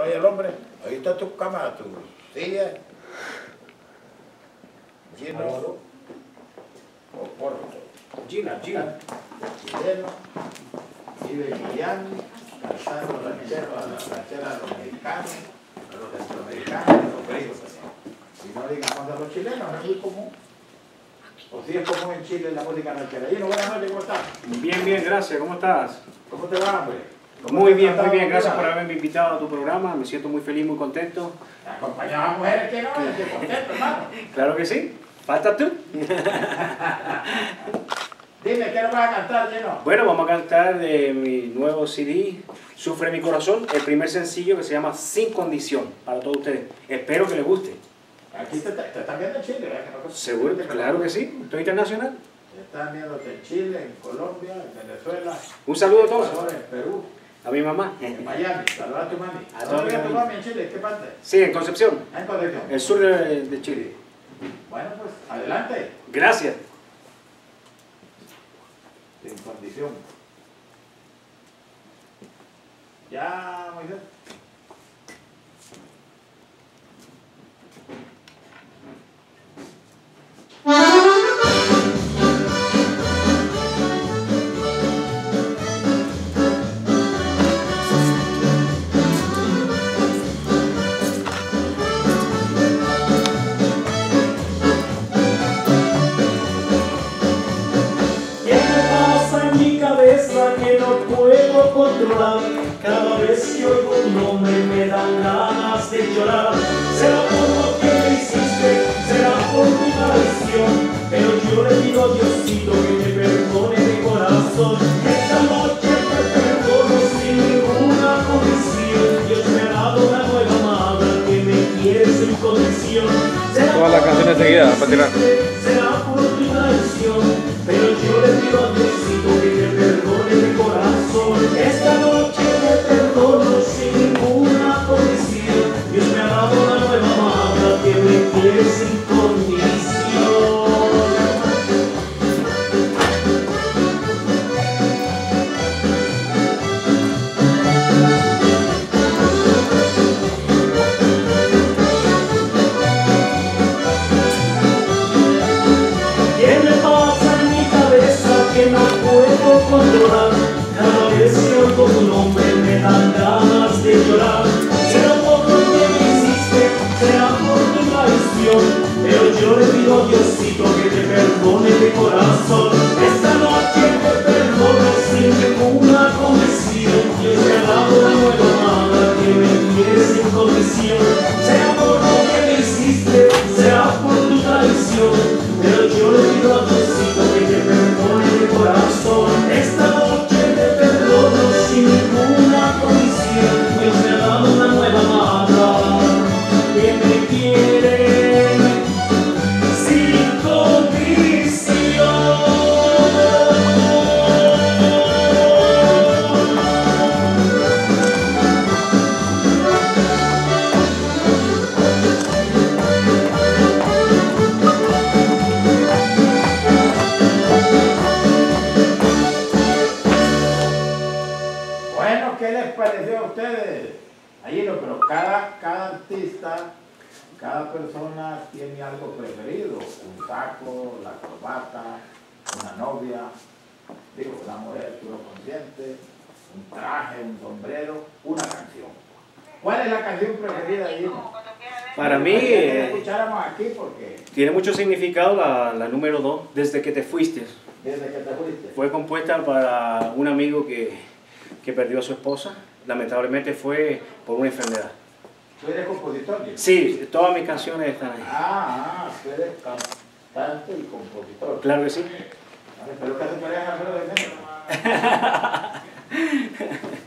Oye, el hombre, ahí está tu cama, tu silla. Gino o Porto. Gina, Gina. chileno, vive Guillán, cantando ranchero a la ranchera a los mexicanos, a los centroamericanos, a los gringos también. Y no digan cuando a los chilenos, no es muy común. O si es común en Chile la música ranchera. Gino, buenas noches, ¿cómo estás? Bien, bien, gracias. ¿Cómo estás? ¿Cómo te va, hombre? ¿Cómo Muy bien, muy bien. Gracias por haberme invitado a tu programa. Me siento muy feliz, muy contento. Acompañaba a mujeres que no, estoy contento, hermano. Claro que sí. Falta tú. Dime, ¿qué nos vas a cantar, Gino? Bueno, vamos a cantar de mi nuevo CD, Sufre mi corazón, el primer sencillo que se llama Sin Condición, para todos ustedes. Espero que les guste. Aquí te, te, están viendo en Chile, ¿verdad? No- Seguro, claro que sí. Estoy internacional. Te están viendo en Chile, en Colombia, en Venezuela, Un saludo a todos. En Perú, A mi mamá. en Miami. Saludos a tu mami. A ¿A dónde vive tu mami en Chile? ¿En qué parte? Sí, en Concepción, En Concepción. el sur de, de Chile. Bueno, pues, adelante. Gracias. Sin condición. Ya, Moisés. Controlar? Cada vez que oigo tu nombre me dan ganas de llorar. Será por lo que me hiciste, será por tu traición. Pero yo le digo a Diosito que te perdone de corazón. Esta noche te perdono sin ninguna condición. Dios me ha dado una nueva madre que me quiere sin condición. Todas las canciones seguidas, me para tirar. Pero cada, cada artista, cada persona tiene algo preferido. Un saco, la corbata, una novia, digo, una mujer consciente, un traje, un sombrero, una canción. ¿Cuál es la canción preferida de? Para mí eh, escucháramos aquí porque tiene mucho significado la, la número 2, Desde que te fuiste. desde que te fuiste. Fue compuesta para un amigo que, que perdió a su esposa. Lamentablemente fue por una enfermedad. ¿Tú eres compositor? Sí, todas mis canciones están ahí. Ah, ah, tú eres cantante y compositor. Claro que sí. Vale, Pero que tu pareja de Mena.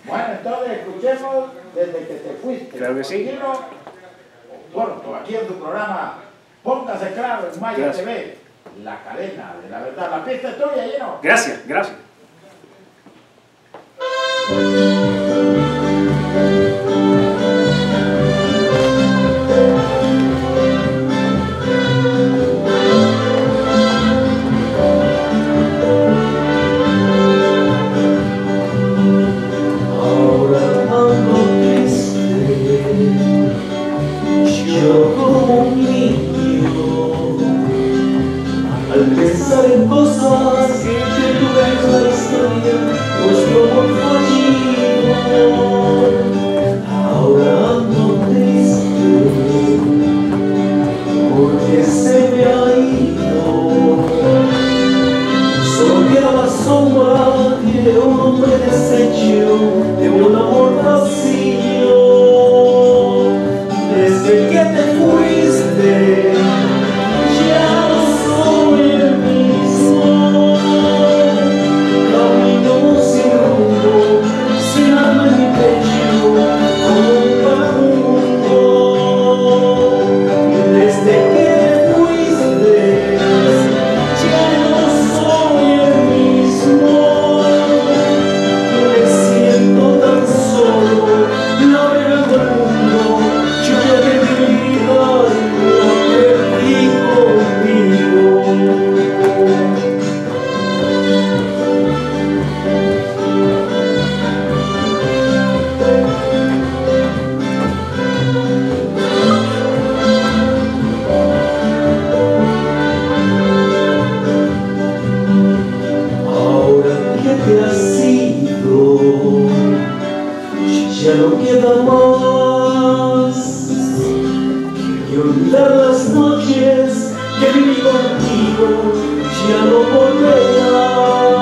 Bueno, entonces escuchemos desde que te fuiste. Claro que sí. Gino Porto, aquí en tu programa Póngase Claro en Maya Gracias. TV, la cadena de la verdad. La pista es tuya, Gino. Gracias, gracias. Al pensar en cosas que te tuve que estar, nos provocan igual. ya no queda más que olvidar las noches que viví contigo, ya no volverás.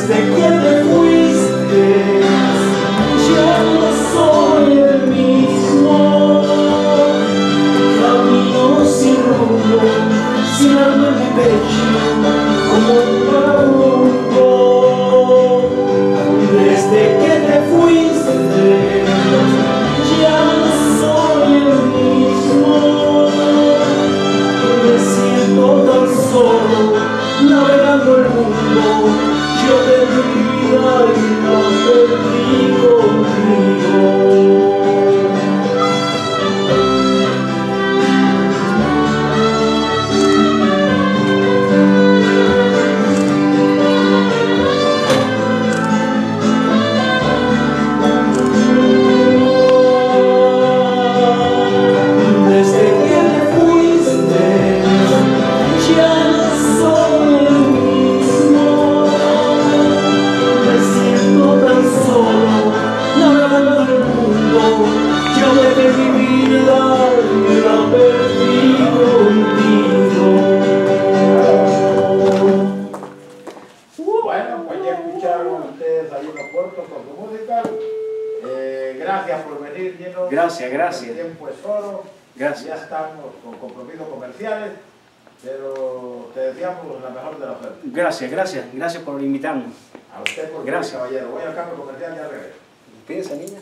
Desde que te fuiste, ya no soy el mismo. Camino sin rumbo, sin alma en mi pecho, como un vagabundo. Gracias, gracias. El tiempo es oro. Gracias. Ya estamos con compromisos comerciales, pero te deseamos la mejor de las suerte. Gracias, gracias, gracias por invitarnos. A usted por Gracias. caballero. Voy al cambio comercial y ya regreso. Piensa, niña.